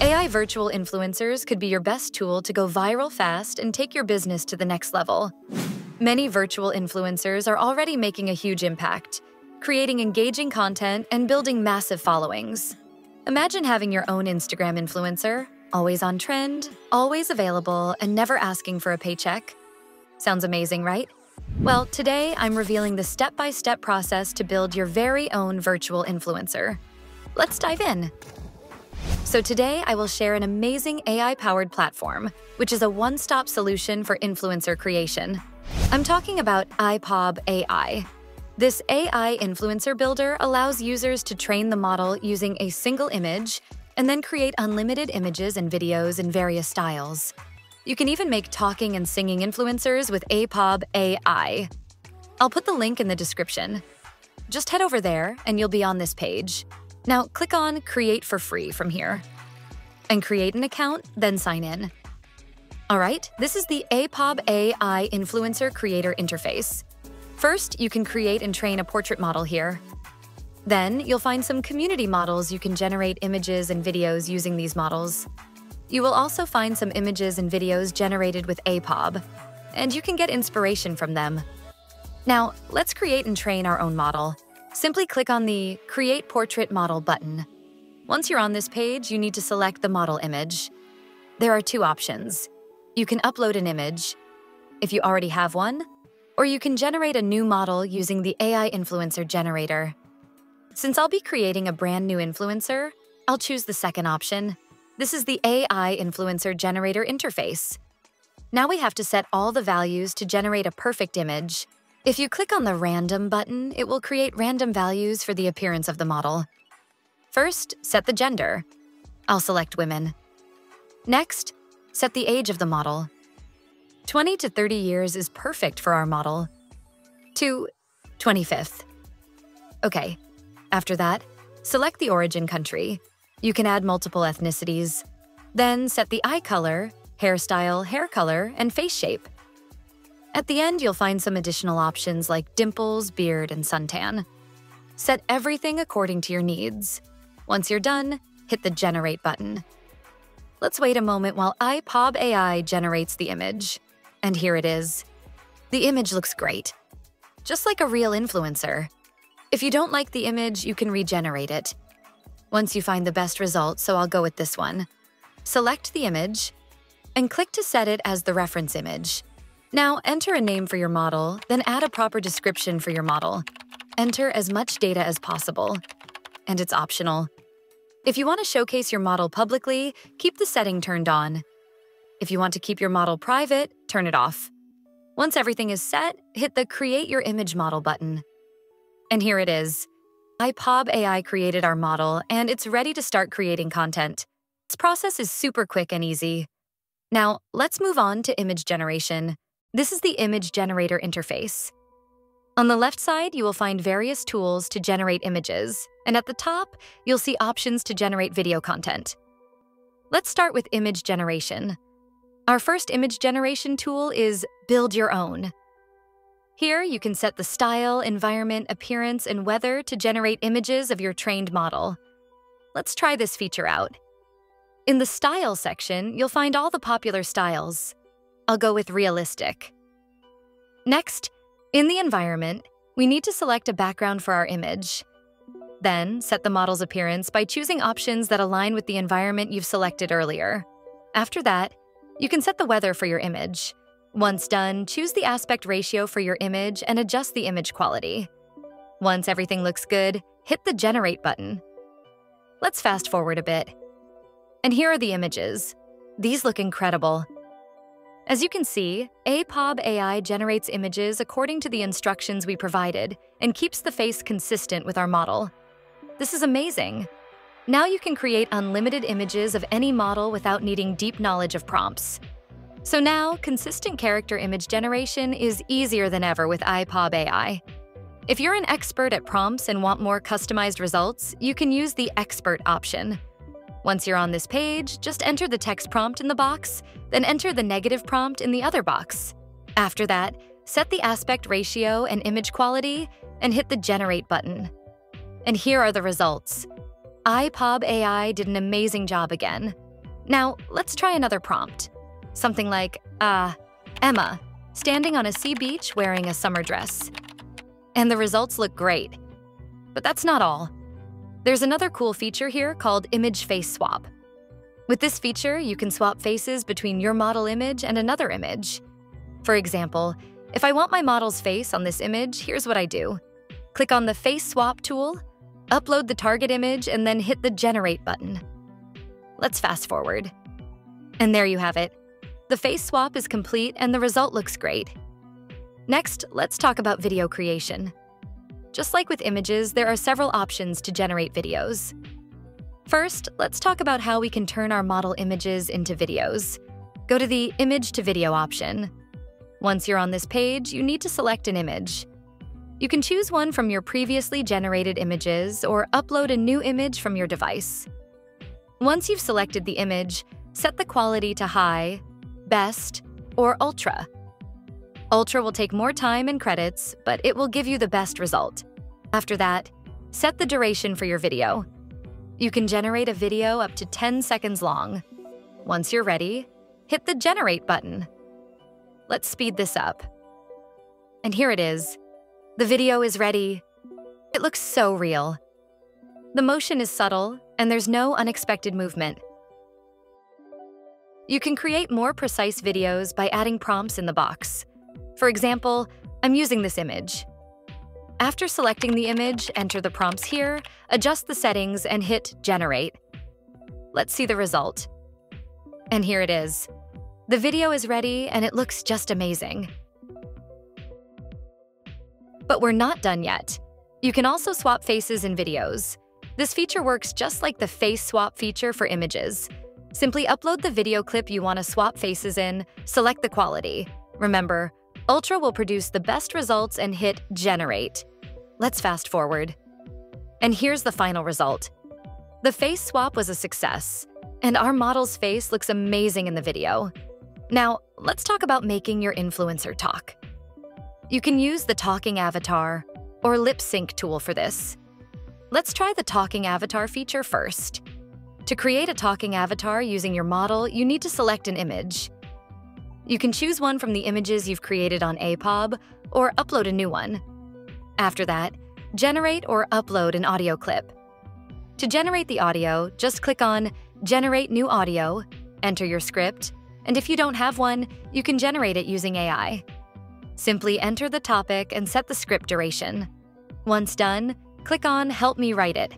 AI virtual influencers could be your best tool to go viral fast and take your business to the next level. Many virtual influencers are already making a huge impact, creating engaging content and building massive followings. Imagine having your own Instagram influencer, always on trend, always available, and never asking for a paycheck. Sounds amazing, right? Well, today I'm revealing the step by step process to build your very own virtual influencer. Let's dive in. So, today I will share an amazing AI powered platform, which is a one stop solution for influencer creation. I'm talking about APOB AI. This AI influencer builder allows users to train the model using a single image and then create unlimited images and videos in various styles. You can even make talking and singing influencers with APOB AI. I'll put the link in the description. Just head over there and you'll be on this page. Now click on Create for Free from here. And create an account, then sign in. Alright, this is the APOB AI Influencer Creator interface. First, you can create and train a portrait model here. Then, you'll find some community models you can generate images and videos using these models. You will also find some images and videos generated with APOB, and you can get inspiration from them. Now, let's create and train our own model. Simply click on the Create Portrait Model button. Once you're on this page, you need to select the model image. There are two options. You can upload an image, if you already have one, or you can generate a new model using the AI Influencer Generator. Since I'll be creating a brand new influencer, I'll choose the second option. This is the AI Influencer Generator interface. Now we have to set all the values to generate a perfect image. If you click on the Random button, it will create random values for the appearance of the model. First, set the gender. I'll select women. Next, set the age of the model. 20 to 30 years is perfect for our model. To 25th. Okay, after that, select the origin country. You can add multiple ethnicities. Then set the eye color, hairstyle, hair color, and face shape. At the end, you'll find some additional options like dimples, beard, and suntan. Set everything according to your needs. Once you're done, hit the Generate button. Let's wait a moment while APOB AI generates the image. And here it is. The image looks great. Just like a real influencer. If you don't like the image, you can regenerate it. Once you find the best result, so I'll go with this one. Select the image and click to set it as the reference image. Now enter a name for your model, then add a proper description for your model. Enter as much data as possible. And it's optional. If you want to showcase your model publicly, keep the setting turned on. If you want to keep your model private, turn it off. Once everything is set, hit the Create Your Image Model button. And here it is. APOB AI created our model, and it's ready to start creating content. This process is super quick and easy. Now, let's move on to image generation. This is the image generator interface. On the left side, you will find various tools to generate images, and at the top, you'll see options to generate video content. Let's start with image generation. Our first image generation tool is Build Your Own. Here, you can set the style, environment, appearance, and weather to generate images of your trained model. Let's try this feature out. In the Style section, you'll find all the popular styles. I'll go with Realistic. Next, in the environment, we need to select a background for our image. Then, set the model's appearance by choosing options that align with the environment you've selected earlier. After that, you can set the weather for your image. Once done, choose the aspect ratio for your image and adjust the image quality. Once everything looks good, hit the Generate button. Let's fast forward a bit. And here are the images. These look incredible. As you can see, APOB AI generates images according to the instructions we provided and keeps the face consistent with our model. This is amazing. Now you can create unlimited images of any model without needing deep knowledge of prompts. So now, consistent character image generation is easier than ever with APOB AI. If you're an expert at prompts and want more customized results, you can use the Expert option. Once you're on this page, just enter the text prompt in the box, then enter the negative prompt in the other box. After that, set the aspect ratio and image quality, and hit the Generate button. And here are the results. APOB AI did an amazing job again. Now, let's try another prompt. Something like, uh, Emma, standing on a sea beach wearing a summer dress. And the results look great. But that's not all. There's another cool feature here called Image Face Swap. With this feature, you can swap faces between your model image and another image. For example, if I want my model's face on this image, here's what I do. Click on the Face Swap tool, upload the target image, and then hit the Generate button. Let's fast forward. And there you have it. The face swap is complete and the result looks great. Next, let's talk about video creation. Just like with images, there are several options to generate videos. First, let's talk about how we can turn our model images into videos. Go to the Image to Video option. Once you're on this page, you need to select an image. You can choose one from your previously generated images or upload a new image from your device. Once you've selected the image, set the quality to High Best, or Ultra. Ultra will take more time and credits, but it will give you the best result. After that, set the duration for your video. You can generate a video up to 10 seconds long. Once you're ready, hit the Generate button. Let's speed this up. And here it is. The video is ready. It looks so real. The motion is subtle, and there's no unexpected movement. You can create more precise videos by adding prompts in the box. For example, I'm using this image. After selecting the image, enter the prompts here, adjust the settings, and hit Generate. Let's see the result. And here it is. The video is ready, and it looks just amazing. But we're not done yet. You can also swap faces in videos. This feature works just like the face swap feature for images. Simply upload the video clip you want to swap faces in, select the quality. Remember, Ultra will produce the best results and hit Generate. Let's fast forward. And here's the final result. The face swap was a success, and our model's face looks amazing in the video. Now, let's talk about making your influencer talk. You can use the Talking Avatar or Lip Sync tool for this. Let's try the Talking Avatar feature first. To create a talking avatar using your model, you need to select an image. You can choose one from the images you've created on APOB or upload a new one. After that, generate or upload an audio clip. To generate the audio, just click on Generate New Audio, enter your script, and if you don't have one, you can generate it using AI. Simply enter the topic and set the script duration. Once done, click on Help Me Write It.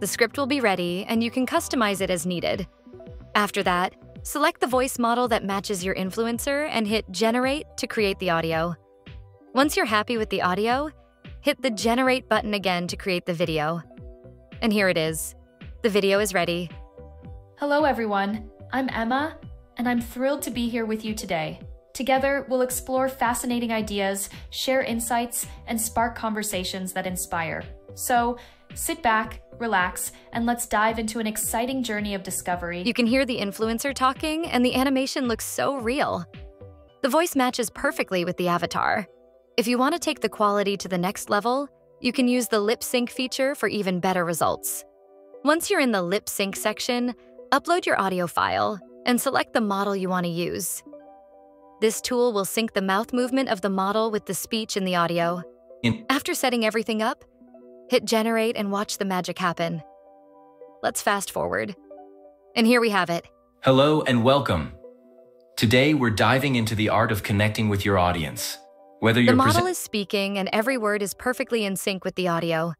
The script will be ready, and you can customize it as needed. After that, select the voice model that matches your influencer and hit Generate to create the audio. Once you're happy with the audio, hit the Generate button again to create the video. And here it is. The video is ready. Hello, everyone. I'm Emma, and I'm thrilled to be here with you today. Together, we'll explore fascinating ideas, share insights, and spark conversations that inspire. So, sit back, relax, and let's dive into an exciting journey of discovery. You can hear the influencer talking, and the animation looks so real. The voice matches perfectly with the avatar. If you want to take the quality to the next level, you can use the lip sync feature for even better results. Once you're in the lip sync section, upload your audio file and select the model you want to use. This tool will sync the mouth movement of the model with the speech in the audio. In After setting everything up, Hit generate and watch the magic happen. Let's fast forward. And here we have it. Hello and welcome. Today we're diving into the art of connecting with your audience. Whether the model is speaking and every word is perfectly in sync with the audio.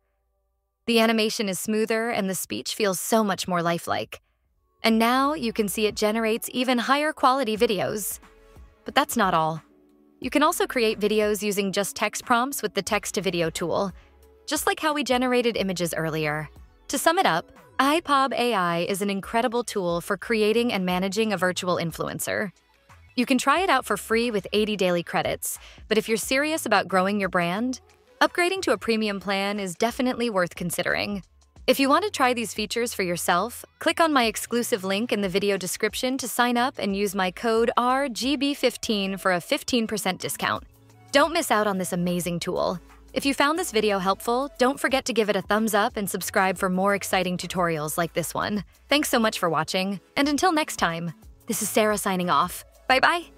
The animation is smoother and the speech feels so much more lifelike. And now you can see it generates even higher quality videos. But that's not all. You can also create videos using just text prompts with the text to video tool just like how we generated images earlier. To sum it up, APOB AI is an incredible tool for creating and managing a virtual influencer. You can try it out for free with 80 daily credits, but if you're serious about growing your brand, upgrading to a premium plan is definitely worth considering. If you want to try these features for yourself, click on my exclusive link in the video description to sign up and use my code RGB15 for a 15% discount. Don't miss out on this amazing tool. If you found this video helpful, don't forget to give it a thumbs up and subscribe for more exciting tutorials like this one. Thanks so much for watching, and until next time, this is Sarah signing off. Bye bye!